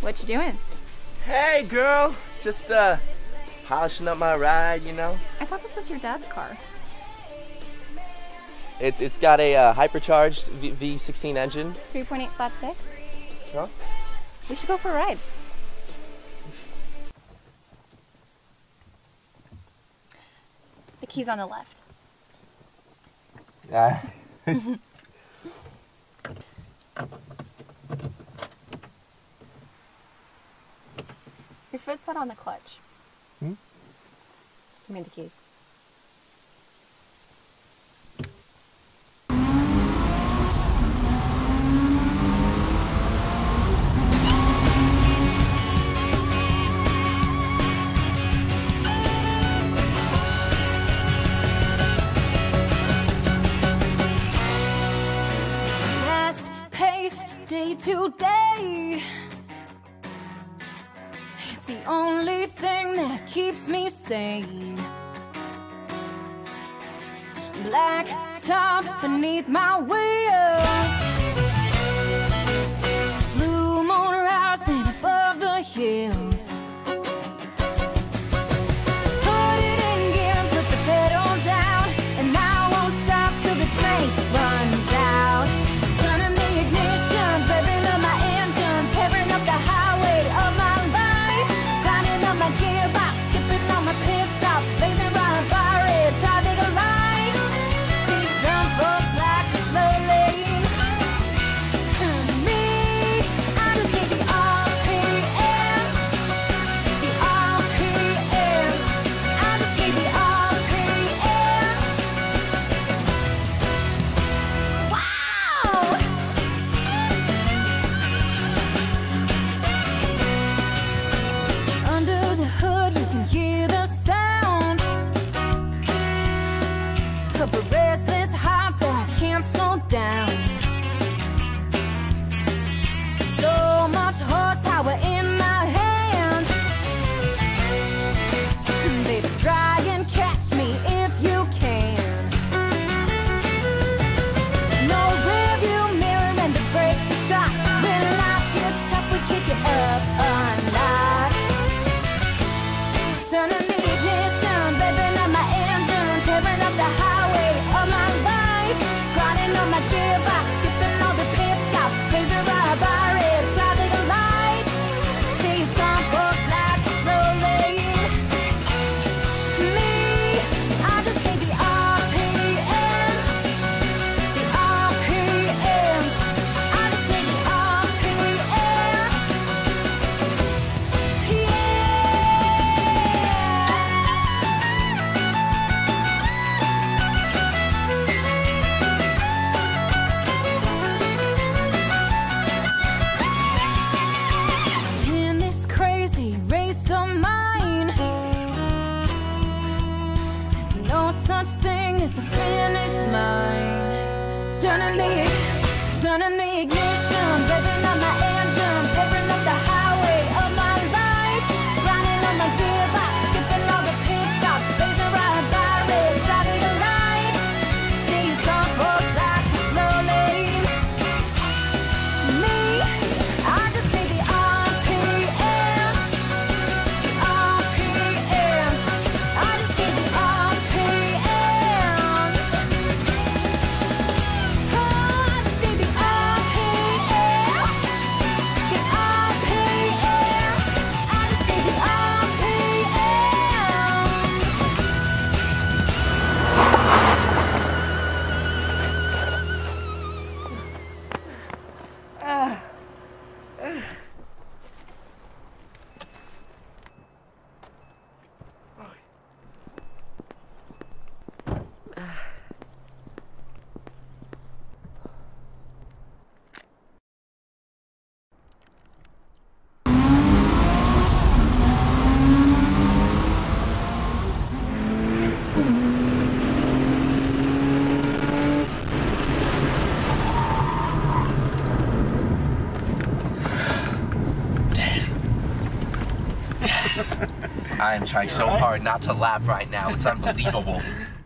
What you doing? Hey, girl. Just uh, polishing up my ride, you know. I thought this was your dad's car. It's it's got a uh, hypercharged v- V16 engine. 3.8 flat six. Huh? We should go for a ride. The key's on the left. Your foot's not on the clutch. Hmm? Give me the keys. day to day. It's the only thing that keeps me sane. Black top beneath my wheels. on my gearbox. the finish line. Turn on the, turn on the ignition. I am trying so hard not to laugh right now. It's unbelievable.